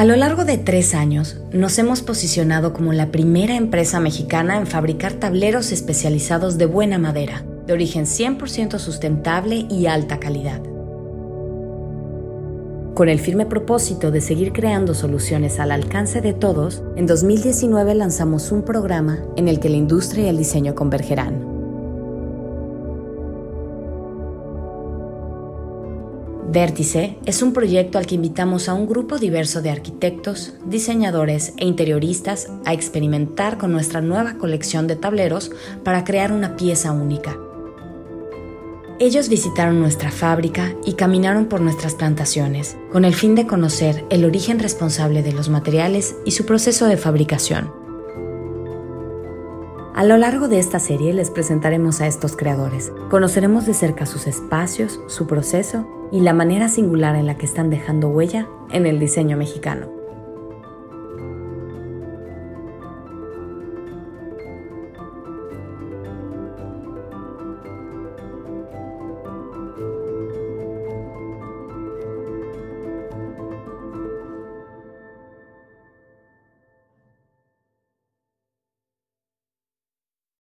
A lo largo de tres años, nos hemos posicionado como la primera empresa mexicana en fabricar tableros especializados de buena madera, de origen 100% sustentable y alta calidad. Con el firme propósito de seguir creando soluciones al alcance de todos, en 2019 lanzamos un programa en el que la industria y el diseño convergerán. Vértice es un proyecto al que invitamos a un grupo diverso de arquitectos, diseñadores e interioristas a experimentar con nuestra nueva colección de tableros para crear una pieza única. Ellos visitaron nuestra fábrica y caminaron por nuestras plantaciones, con el fin de conocer el origen responsable de los materiales y su proceso de fabricación. A lo largo de esta serie les presentaremos a estos creadores, conoceremos de cerca sus espacios, su proceso y la manera singular en la que están dejando huella en el diseño mexicano.